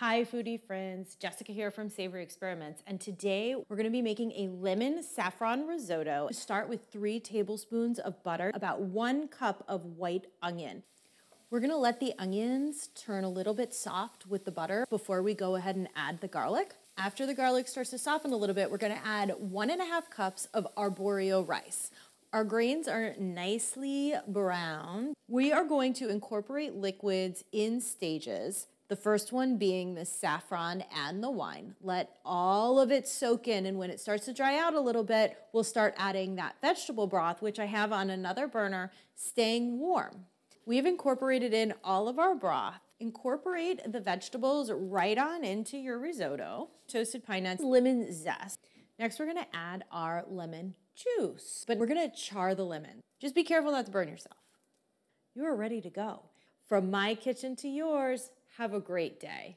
Hi foodie friends, Jessica here from Savory Experiments and today we're going to be making a lemon saffron risotto. Start with three tablespoons of butter, about one cup of white onion. We're going to let the onions turn a little bit soft with the butter before we go ahead and add the garlic. After the garlic starts to soften a little bit, we're going to add one and a half cups of arborio rice. Our grains are nicely brown. We are going to incorporate liquids in stages the first one being the saffron and the wine. Let all of it soak in, and when it starts to dry out a little bit, we'll start adding that vegetable broth, which I have on another burner, staying warm. We've incorporated in all of our broth. Incorporate the vegetables right on into your risotto. Toasted pine nuts, lemon zest. Next, we're gonna add our lemon juice, but we're gonna char the lemon. Just be careful not to burn yourself. You are ready to go. From my kitchen to yours, have a great day.